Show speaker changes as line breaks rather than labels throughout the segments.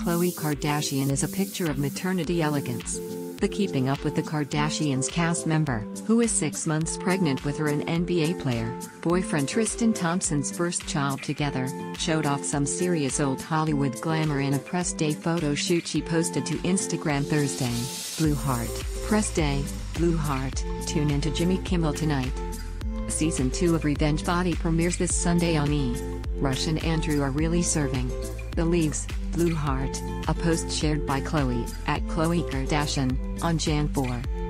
Khloe Kardashian is a picture of maternity elegance. The Keeping Up with the Kardashians cast member, who is six months pregnant with her an NBA player, boyfriend Tristan Thompson's first child together, showed off some serious old Hollywood glamour in a press day photo shoot she posted to Instagram Thursday. Blue Heart, Press Day, Blue Heart, tune into Jimmy Kimmel tonight. Season 2 of Revenge Body premieres this Sunday on E! Rush and Andrew are really serving. The Leagues, Blue Heart, a post shared by Khloe at Khloe Kardashian, on Jan 4,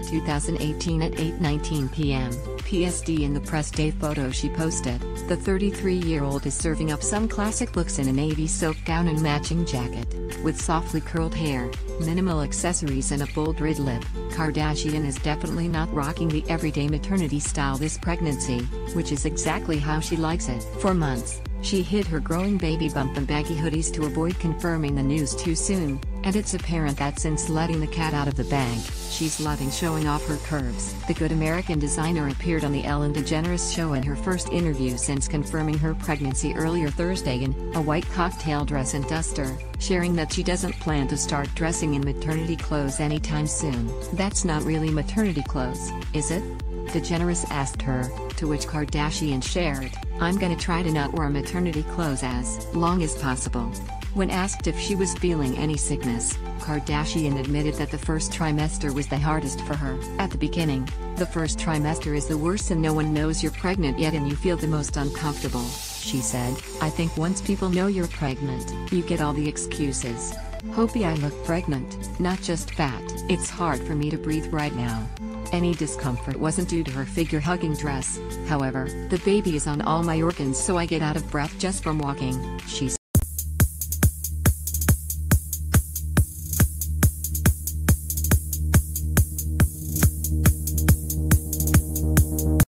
2018 at 8.19 p.m. PST in the press day photo she posted, the 33-year-old is serving up some classic looks in a navy silk gown and matching jacket, with softly curled hair, minimal accessories and a bold red lip. Kardashian is definitely not rocking the everyday maternity style this pregnancy, which is exactly how she likes it. For months, she hid her growing baby bump in baggy hoodies to avoid confirming the news too soon, and it's apparent that since letting the cat out of the bag, she's loving showing off her curves. The Good American designer appeared on the Ellen DeGeneres show in her first interview since confirming her pregnancy earlier Thursday in a white cocktail dress and duster, sharing that she doesn't plan to start dressing in maternity clothes anytime soon. That's not really maternity clothes, is it? DeGeneres asked her, to which Kardashian shared, I'm gonna try to not wear maternity clothes as long as possible. When asked if she was feeling any sickness, Kardashian admitted that the first trimester was the hardest for her. At the beginning, the first trimester is the worst and no one knows you're pregnant yet and you feel the most uncomfortable, she said. I think once people know you're pregnant, you get all the excuses. Hopey I look pregnant, not just fat. It's hard for me to breathe right now. Any discomfort wasn't due to her figure-hugging dress, however, the baby is on all my organs so I get out of breath just from walking, she